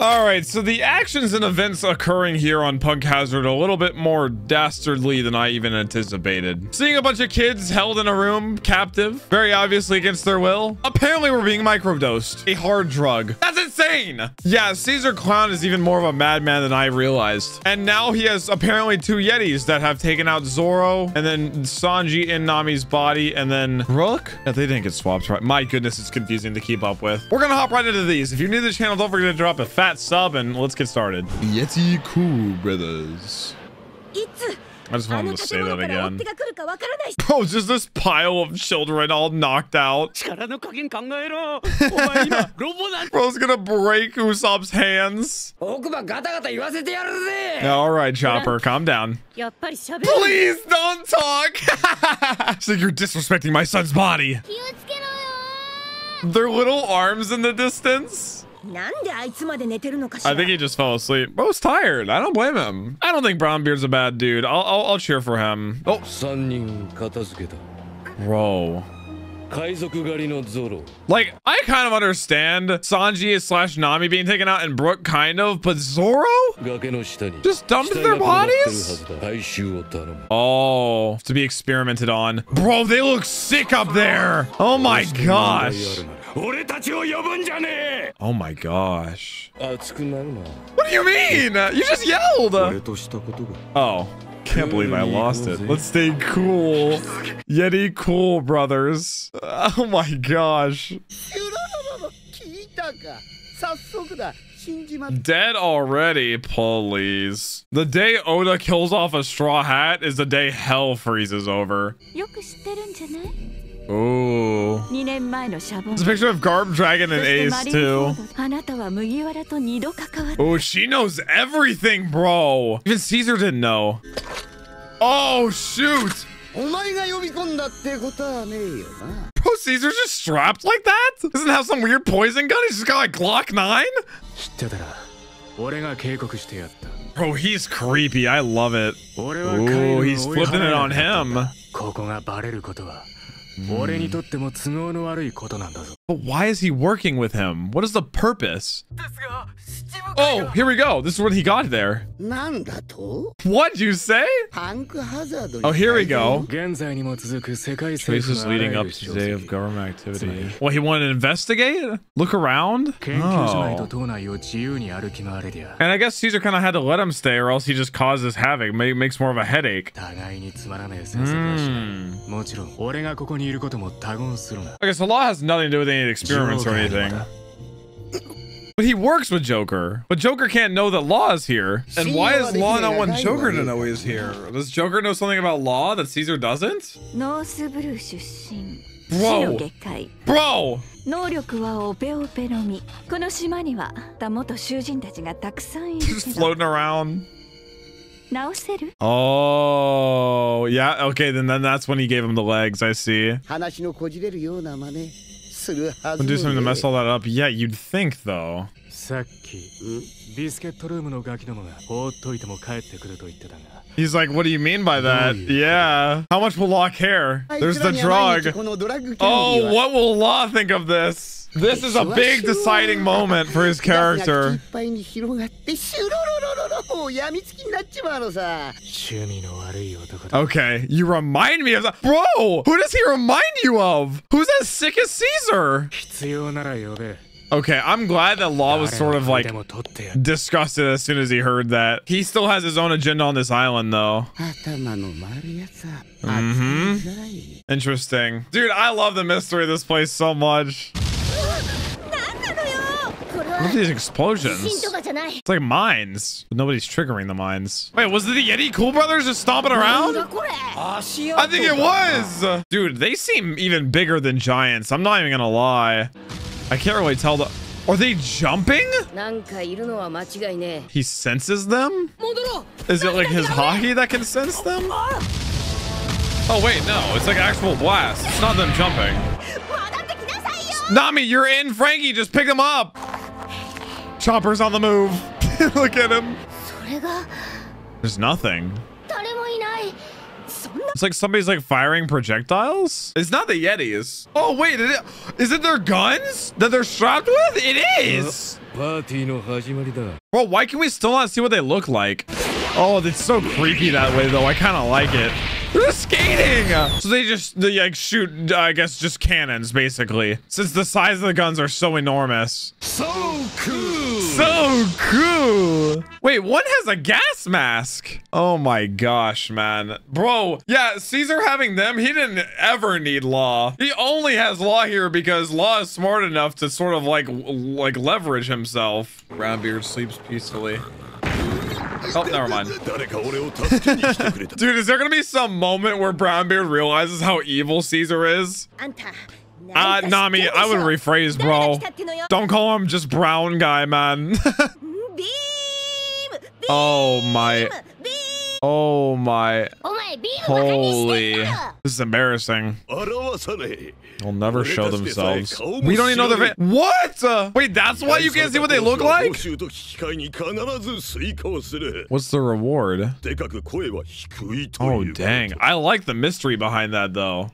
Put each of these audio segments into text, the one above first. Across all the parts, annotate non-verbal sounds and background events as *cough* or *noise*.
All right, so the actions and events occurring here on Punk Hazard a little bit more dastardly than I even anticipated. Seeing a bunch of kids held in a room, captive, very obviously against their will. Apparently we're being microdosed. A hard drug. That's insane. Yeah, Caesar Clown is even more of a madman than I realized. And now he has apparently two Yetis that have taken out Zoro and then Sanji in Nami's body and then Brook. Yeah, they didn't get swapped right. My goodness, it's confusing to keep up with. We're gonna hop right into these. If you're new to the channel, don't forget to drop a fat that sub and let's get started. Yeti Cool Brothers. I just wanted to say that again. Bro, *laughs* oh, just this pile of children all knocked out. *laughs* *laughs* Bro's gonna break Usopp's hands. Alright, Chopper, calm down. Please don't talk! it's like you're disrespecting my son's body. Their little arms in the distance. I think he just fell asleep. Bro's tired. I don't blame him. I don't think Brownbeard's a bad dude. I'll, I'll, I'll cheer for him. Oh. Bro. Like, I kind of understand Sanji slash Nami being taken out and Brook kind of, but Zoro? Just dumped their bodies? Oh, to be experimented on. Bro, they look sick up there. Oh my gosh. るなら俺たちを呼ぶんじゃね Oh my gosh. え熱くなるな What do you mean? You just yelled. 俺としたことが Oh, can't believe I lost it. Let's stay cool. Yeti cool, brothers. Oh my gosh. 聞いたか早速だ死んじまっ Dead already, please. The day Oda kills off a straw hat is the day hell freezes over. Oh. It's a picture of Garp Dragon and Ace too. Oh, she knows everything, bro. Even Caesar didn't know. Oh shoot. Oh, bro, Caesar's just strapped like that? Doesn't have some weird poison gun? He's just got like Glock 9? Bro, he's creepy. I love it. Oh, he's flipping it on him. 俺にとっても都合の悪いことなんだぞ。But why is he working with him? What is the purpose? Oh, here we go. This is what he got there. What'd you say? Oh, here we go. Traces leading up to the day of government activity. Well, he wanted to investigate? Look around? Oh. And I guess Caesar kind of had to let him stay or else he just causes havoc. Maybe makes more of a headache. Mm. Okay, so law has nothing to do with anything any experiments or anything. But he works with Joker. But Joker can't know that Law is here. And why is Law not want Joker to know he's here? Does Joker know something about Law that Caesar doesn't? ノースブルー出身 Bro. 死の外科医 Bro! 能力はオペオペのみこの島には元囚人たちがたくさんいる Just けど floating around. *laughs* 直せる Oh, yeah. Okay, then, then that's when he gave him the legs. I see. 話のこじれるような真似 するは Would ず do something to もね mess all that up. Yeah, you'd think, though. さっきビスケットルームのガキどもが放っといても帰ってくると言ってたが He's like, what do you mean by that? Yeah. How much will Law care? There's the drug. Oh, what will Law think of this? This is a big deciding moment for his character. Okay, you remind me of that. Bro, who does he remind you of? Who's as sick as Caesar? Okay, I'm glad that Law was sort of like disgusted as soon as he heard that. He still has his own agenda on this island, though. Mm -hmm. Interesting. Dude, I love the mystery of this place so much. Look at these explosions. It's like mines. But nobody's triggering the mines. Wait, was it the Yeti Cool Brothers just stomping around? I think it was. Dude, they seem even bigger than giants. I'm not even gonna lie. I can't really tell the... Are they jumping? He senses them? Is it like his haki that can sense them? Oh, wait, no. It's like actual blast. It's not them jumping. Nami, you're in. Frankie, just pick him up. Chopper's on the move. *laughs* Look at him. There's nothing. It's like somebody's like firing projectiles. It's not the Yetis. Oh, wait, it, is it their guns that they're strapped with? It is. Well, why can we still not see what they look like? Oh, it's so creepy that way though. I kind of like it. They're skating. So they just they like shoot, I guess, just cannons, basically. Since the size of the guns are so enormous. So cool So cool. Wait, one has a gas mask. Oh my gosh, man. Bro, yeah, Caesar having them, he didn't ever need Law. He only has Law here because Law is smart enough to sort of like like leverage himself. Brownbeard sleeps peacefully. Oh, never mind. *laughs* Dude, is there gonna be some moment where Brownbeard realizes how evil Caesar is? Uh, Nami, I would rephrase, bro. Don't call him just brown guy, man. *laughs* Oh, oh my. Oh my. Holy. This is embarrassing. They'll never show themselves. We don't even know their... What? Uh, wait, that's why you can't see what they look like? What's the reward? Oh, dang. I like the mystery behind that, though.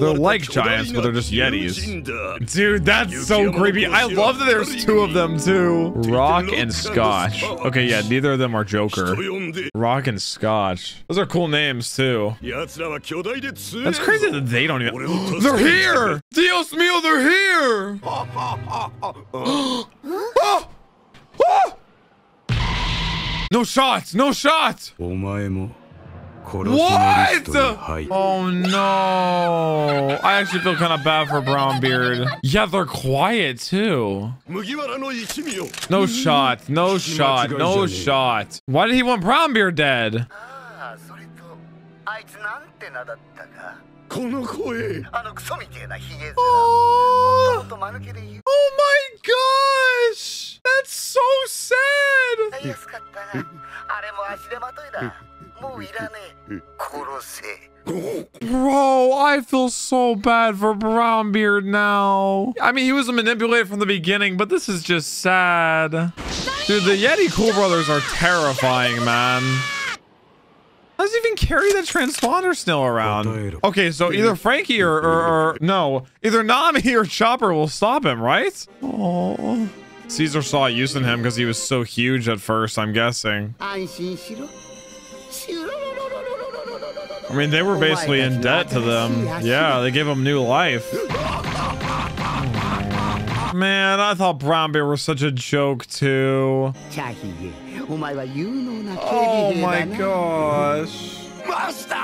They're like giants, but they're just yetis. Dude, that's so creepy. I love that there's two of them, too. Rock and Scotch. Okay, yeah, neither of them are Joker. Rock and Scotch. Those are cool names too. That's crazy that they don't even. *gasps* they're here! Dios mío, they're here! oh! *gasps* Oh! No shots! No shots! What? Oh no. I actually feel kind of bad for Brownbeard. Yeah, they're quiet too. No shot. No shot. No shot. Why did he want Brownbeard dead? ああそれとあいつなんて名だったかこの声あのクソみてえなヒゲ面 Oh, ほんと間抜けで言う oh my gosh! That's so sad! たいやすかったがあれも足手まといだもういらねえ殺せ Bro, I feel so bad for Brownbeard now. I mean, he was manipulated from the beginning, but this is just sad. Dude, the Yeti Cool Brothers are terrifying, man. does even carry the transponder still around? Okay, so either Frankie or, or, or, no, either Nami or Chopper will stop him, right? Oh. Caesar saw use in him because he was so huge at first, I'm guessing. I mean, they were basically in debt to them. Yeah, they gave him new life. Man, I thought Brownbeard was such a joke, too. チャヒゲお前は有能な警 Oh 備兵 my だな gosh. マスタ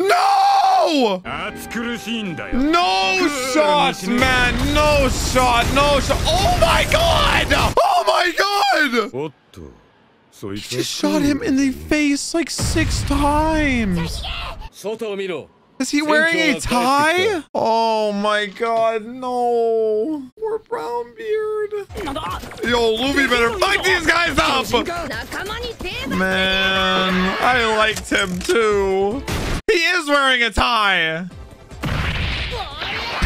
No! ー暑苦しいんだよ No shots, man. No shot. No shot. Oh my god! Oh my god! ーおっとそい He つ just shot him in the face like six times. 外を見ろ is he wearing a tie? Oh my god, no. Poor brown beard. Yo, Luffy better fight these guys up! Man, I liked him too. He is wearing a tie.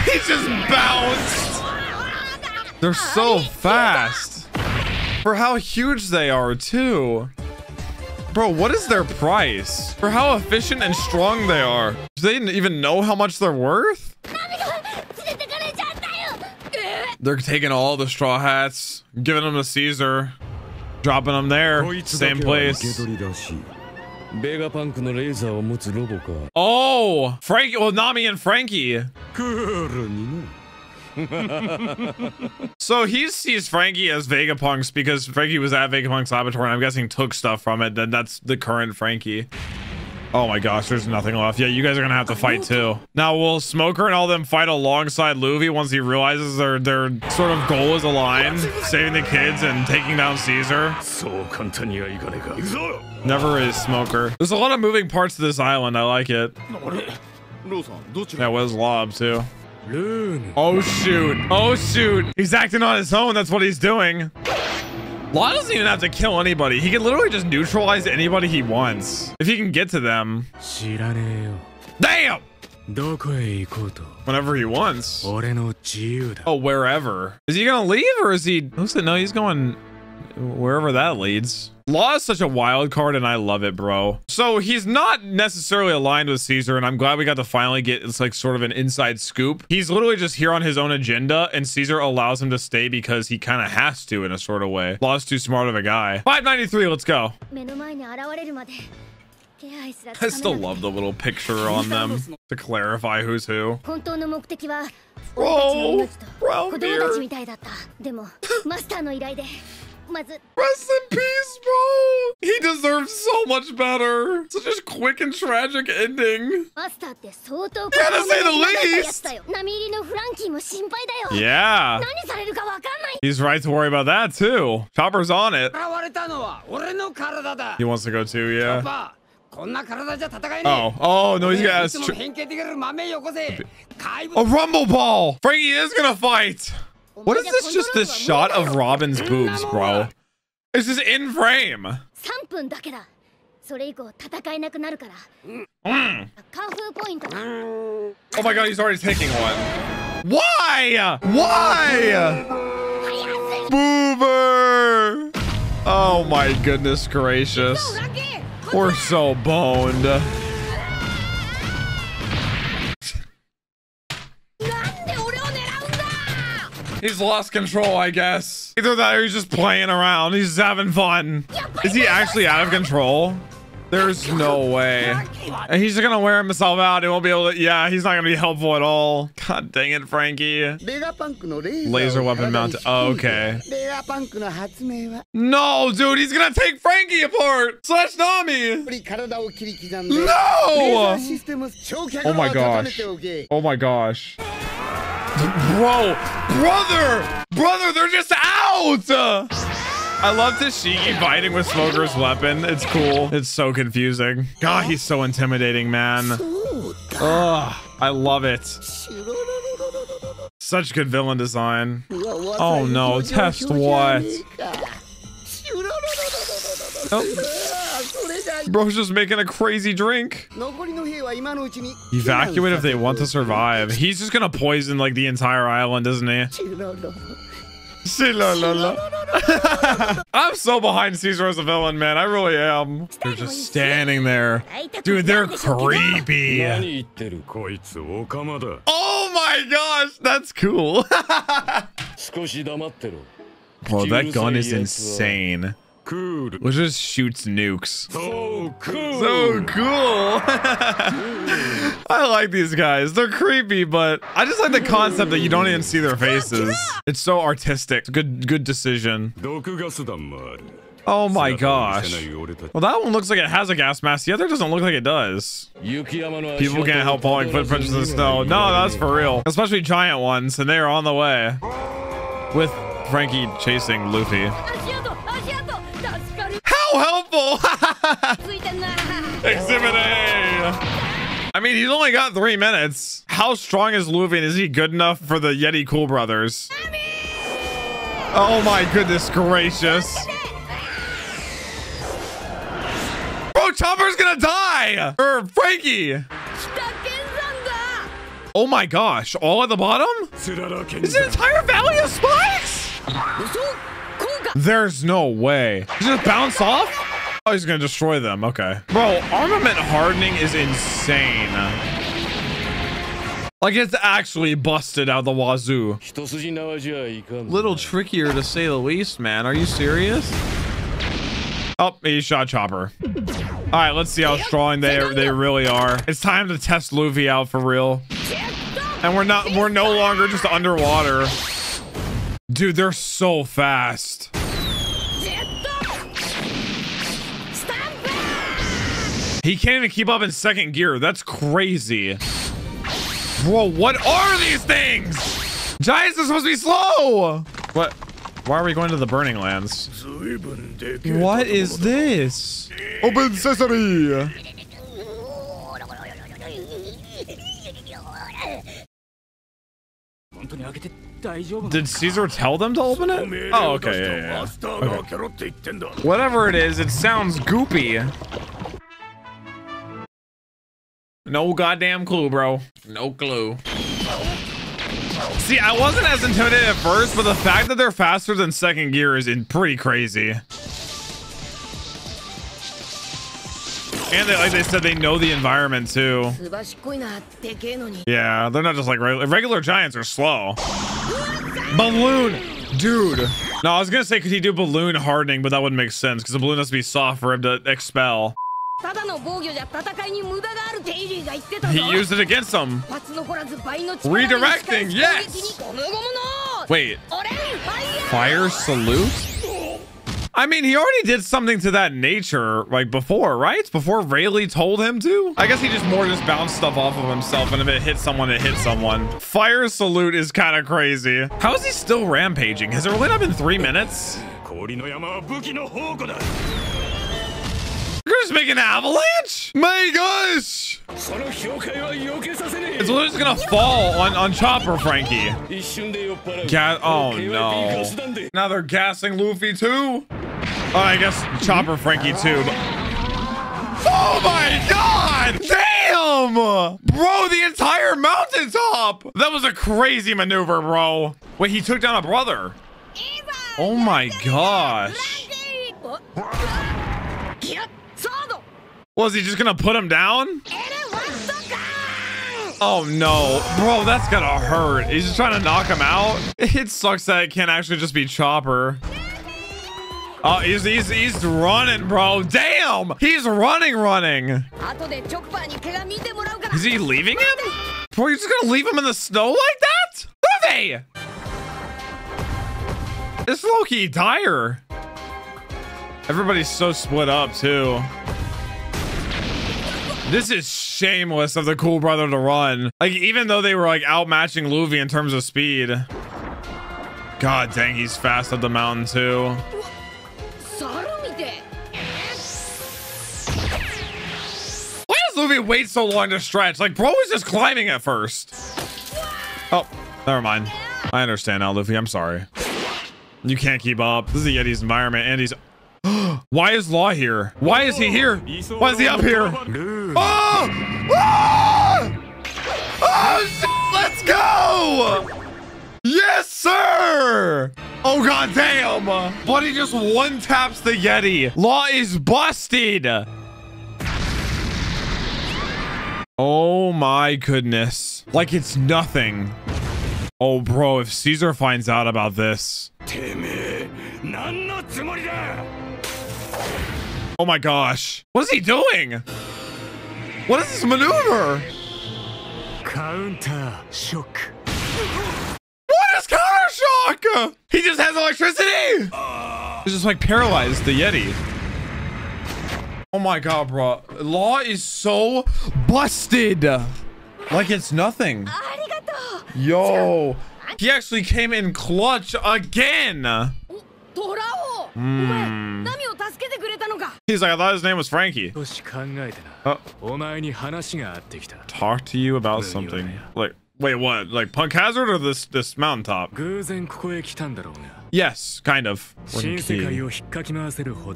He just bounced. They're so fast. For how huge they are too. Bro, what is their price? For how efficient and strong they are. Do they even know how much they're worth? They're taking all the straw hats, giving them to Caesar, dropping them there, same place. Oh, Frankie, well, Nami and Frankie so he sees Frankie as Vegapunks because Frankie was at Vegapunk's laboratory and I'm guessing took stuff from it. Then that's the current Frankie. Oh my gosh, there's nothing left. Yeah, you guys are gonna have to fight too. Now, will Smoker and all them fight alongside Luffy once he realizes their their sort of goal is aligned, saving the kids and taking down Caesar? So continue, you gotta go. Never is Smoker. There's a lot of moving parts to this island. I like it. That was Lob too. Oh, shoot. Oh, shoot. He's acting on his own. That's what he's doing. Law doesn't even have to kill anybody. He can literally just neutralize anybody he wants. If he can get to them. Damn! Whenever he wants. Oh, wherever. Is he gonna leave or is he... No, he's going wherever that leads. Law is such a wild card, and I love it, bro. So he's not necessarily aligned with Caesar, and I'm glad we got to finally get it's like sort of an inside scoop. He's literally just here on his own agenda, and Caesar allows him to stay because he kind of has to in a sort of way. Law's too smart of a guy. 593, let's go. *laughs* I still love the little picture on them to clarify who's who. Bro. *laughs* Rest in peace, bro. He deserves so much better. Such a quick and tragic ending. Yeah, to say the least. Yeah. He's right to worry about that, too. Chopper's on it. He wants to go too, yeah. Oh, oh no, he's got a, a rumble ball. Frankie is gonna fight. What is this just this shot of Robin's boobs, bro? This is in frame. Mm. Oh my god, he's already taking one. Why? Why? Boober! Oh my goodness gracious. We're so boned. He's lost control, I guess. Either that or he's just playing around. He's just having fun. Is he actually out of control? There's no way. And he's just gonna wear himself out. He won't be able to. Yeah, he's not gonna be helpful at all. God dang it, Frankie. Laser weapon mounted. Oh, okay. No, dude, he's gonna take Frankie apart. Slash Nami. No. Oh my gosh. Oh my gosh. Bro, brother, brother, they're just out. I love to Tashigi fighting with Smoker's weapon. It's cool. It's so confusing. God, he's so intimidating, man. Ugh, I love it. Such good villain design. Oh no, test what? Bro's just making a crazy drink. Evacuate if they want to survive. He's just gonna poison like the entire island, doesn't he? I'm so behind Caesar as a villain, man. I really am. They're just standing there. Dude, they're creepy. Oh my gosh, that's cool. *laughs* Bro, that gun is insane cool. Which just shoots nukes. So cool. So cool. *laughs* I like these guys. They're creepy, but I just like the concept that you don't even see their faces. It's so artistic. Good good decision. Oh my gosh. Well, that one looks like it has a gas mask. The other doesn't look like it does. People can't help falling footprints in the snow. No, that's for real. Especially giant ones, and they're on the way. With Frankie chasing Luffy. Double! *laughs* Exhibit A! I mean, he's only got three minutes. How strong is Luvian? is he good enough for the Yeti Cool Brothers? Oh my goodness gracious. Bro, Chopper's gonna die! Or Frankie! Oh my gosh, all at the bottom? Is an entire valley of spikes? There's no way. Just bounce off? Oh, he's gonna destroy them. Okay. Bro, armament hardening is insane. Like, it's actually busted out the wazoo. Little trickier to say the least, man. Are you serious? Oh, he shot Chopper. All right, let's see how strong they they really are. It's time to test Luffy out for real. And we're not we're no longer just underwater. Dude, they're so fast. He can't even keep up in second gear. That's crazy. Bro, what are these things? Giants are supposed to be slow. What? Why are we going to the Burning Lands? What is this? Open sesame! Did Caesar tell them to open it? Oh, okay, yeah, yeah. okay. Whatever it is, it sounds goopy. No goddamn clue, bro. No clue. See, I wasn't as intimidated at first, but the fact that they're faster than second gear is in pretty crazy. And they, like they said, they know the environment too. Yeah, they're not just like regular, regular giants are slow. Balloon, dude. No, I was gonna say, could he do balloon hardening, but that wouldn't make sense because the balloon has to be soft for him to expel. He used it against them. Redirecting, yes. Wait. Fire salute? I mean, he already did something to that nature, like, before, right? Before Rayleigh told him to? I guess he just more just bounced stuff off of himself, and if it hit someone, it hit someone. Fire salute is kind of crazy. How is he still rampaging? Has it really not been three minutes? Who's making an avalanche? My gosh! It's literally gonna fall on, on Chopper, Frankie. Ga oh, no. Now they're gassing Luffy, too? Oh, I guess Chopper Frankie, too. Oh, my God! Damn! Bro, the entire mountaintop! That was a crazy maneuver, bro. Wait, he took down a brother. Oh, my gosh. Was he just gonna put him down? Oh no, bro, that's gonna hurt. He's just trying to knock him out. It sucks that it can't actually just be Chopper. Oh, he's, he's, he's running, bro. Damn, he's running, running. Is he leaving him? Bro, you're just gonna leave him in the snow like that? it's This Loki dire. Everybody's so split up too. This is shameless of the cool brother to run. Like, even though they were like outmatching Luffy in terms of speed. God dang, he's fast up the mountain too. Why does Luffy wait so long to stretch? Like, bro was just climbing at first. Oh, never mind. I understand now, Luffy. I'm sorry. You can't keep up. This is a Yeti's environment, and he's... *gasps* Why is Law here? Why is he here? Why is he up here? Oh! Oh! Oh, Let's go! Yes, sir! Oh, god damn! Buddy just one taps the Yeti. Law is busted! Oh my goodness. Like it's nothing. Oh, bro, if Caesar finds out about this. Oh my gosh. What is he doing? What is this maneuver? Counter shock. What is counter shock? He just has electricity. Uh, just like paralyzed the Yeti. Oh my god, bro. Law is so busted. Like it's nothing. Ah, Yo. He actually came in clutch again. He's like, I thought his name was Frankie. Talk to you about something. Like, wait, what? Like Punk Hazard or this this mountaintop? Yes, kind of.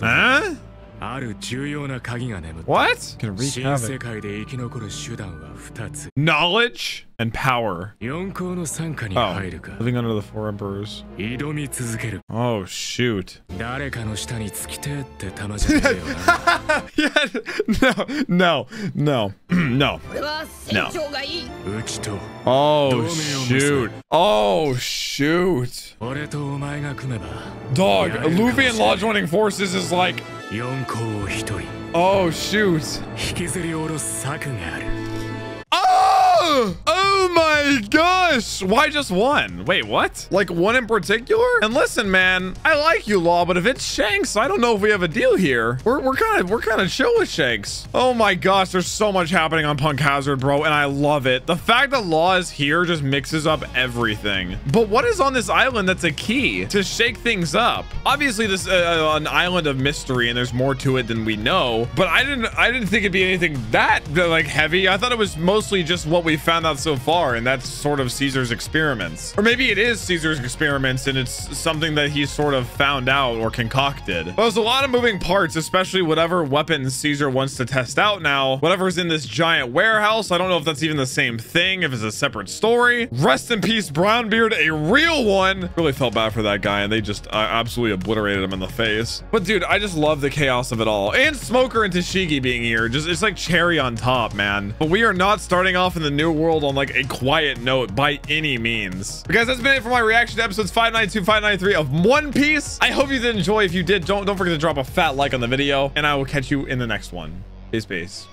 Huh? ある重要な鍵が眠って What? 新世.界で生き残る手段は2つ Knowledge and power. 四皇の傘下に Oh, 入るか living under the four emperors. 挑み続ける Oh shoot. 誰かの下につきてえって玉じゃねえよな yeah, no, no, no, no. 俺は船長がいい、うちと Oh shoot. Oh shoot. 俺とお前が組めば Dog, Luffy and comes- joining forces is like, 四皇を一人 oh shoot. 引きずり下ろす策がある Oh! Oh my gosh! Why just one? Wait, what? Like one in particular? And listen, man, I like you, Law, but if it's Shanks, I don't know if we have a deal here. We're we're kind of we're kind of chill with Shanks. Oh my gosh, there's so much happening on Punk Hazard, bro, and I love it. The fact that Law is here just mixes up everything. But what is on this island that's a key to shake things up? Obviously, this uh, an island of mystery, and there's more to it than we know. But I didn't I didn't think it'd be anything that uh, like heavy. I thought it was mostly just what we found out so far. far, and that's sort of Caesar's experiments. Or maybe it is Caesar's experiments and it's something that he sort of found out or concocted. But there's a lot of moving parts, especially whatever weapons Caesar wants to test out now. Whatever's in this giant warehouse. I don't know if that's even the same thing, if it's a separate story. Rest in peace, Brownbeard, a real one. Really felt bad for that guy, and they just uh, absolutely obliterated him in the face. But dude, I just love the chaos of it all. And Smoker and Tashigi being here. Just it's like cherry on top, man. But we are not starting off in the new world on like a quiet note by any means. But guys, that's been it for my reaction to episodes 592, 593 of One Piece. I hope you did enjoy. If you did, don't don't forget to drop a fat like on the video, and I will catch you in the next one. Peace, peace.